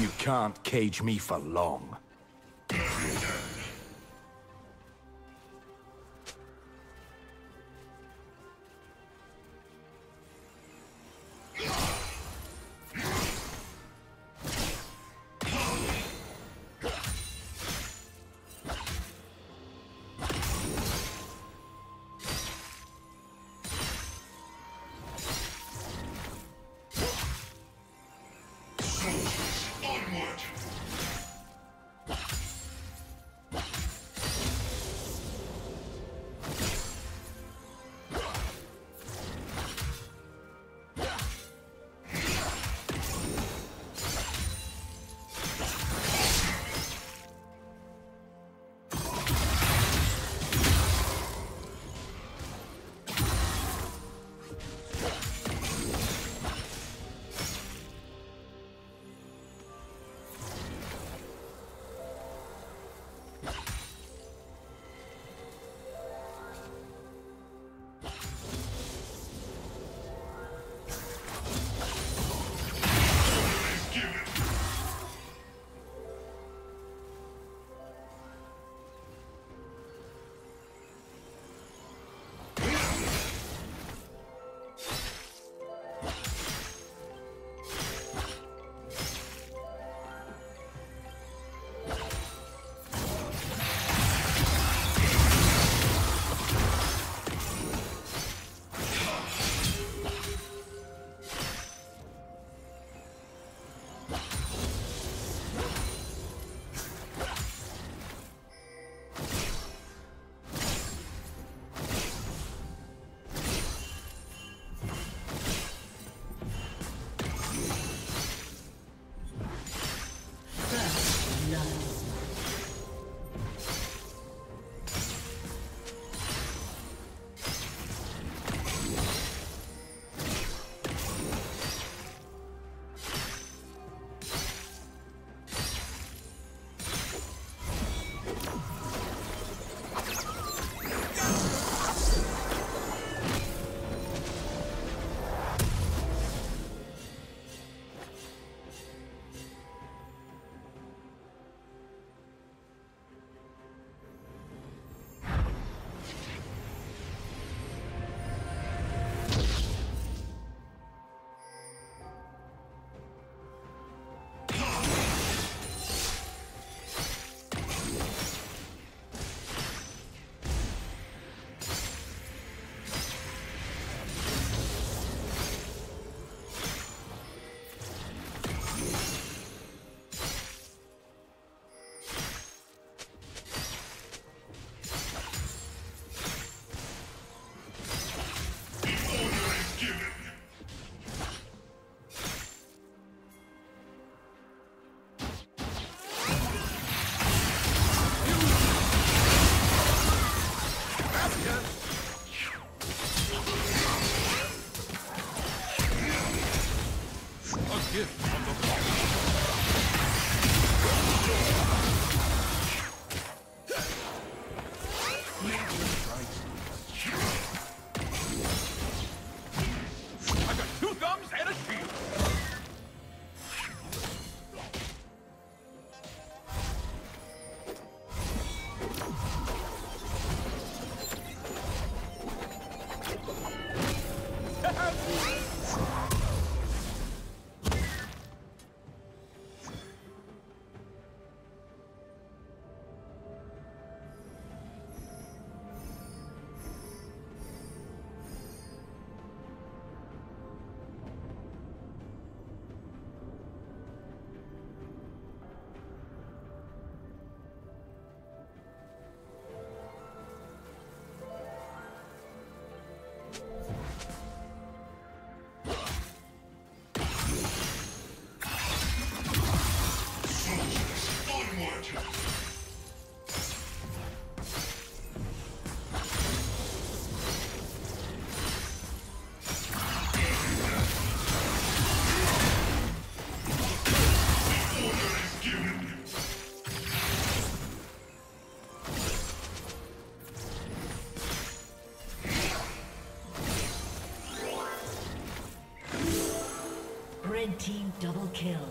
You can't cage me for long. Red team kill.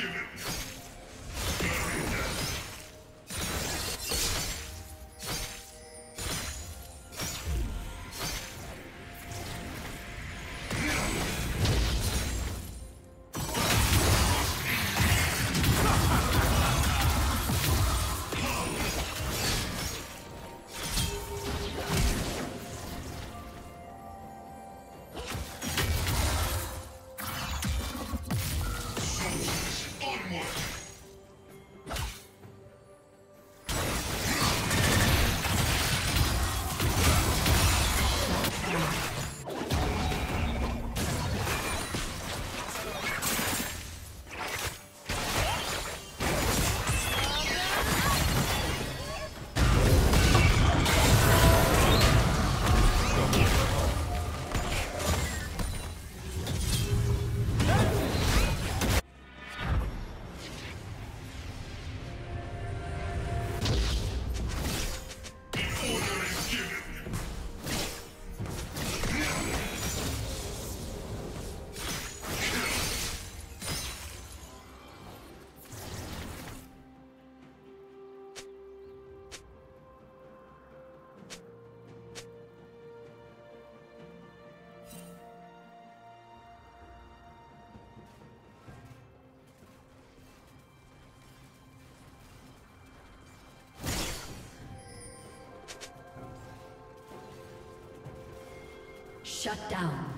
Give it. Shut down.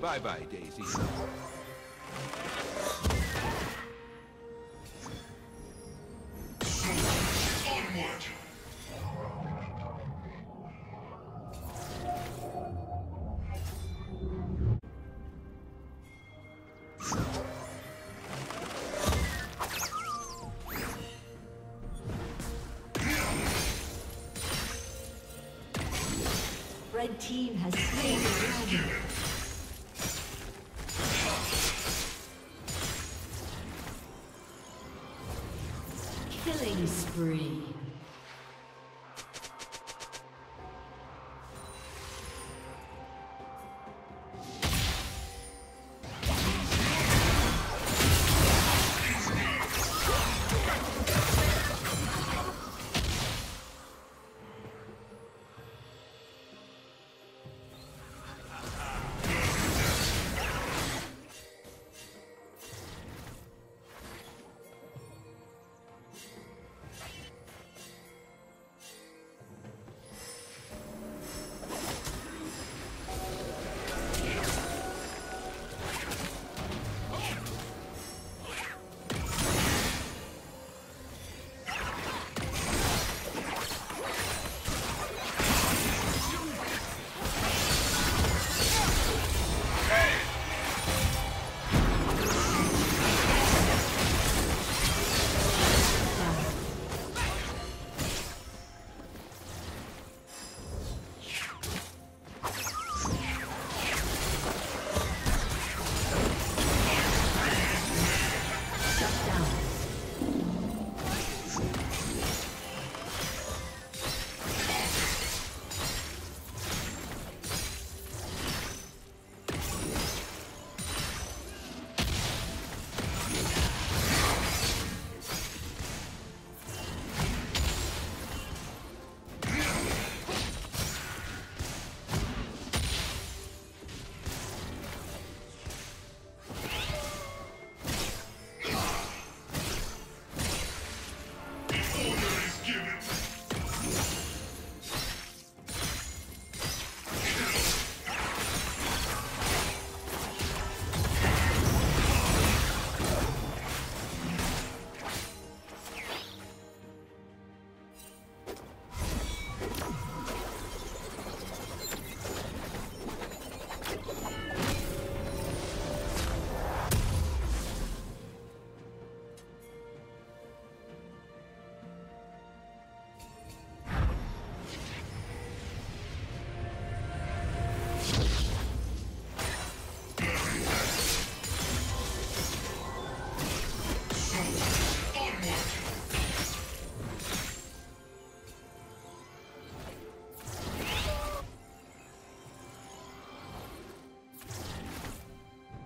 Bye-bye, Daisy.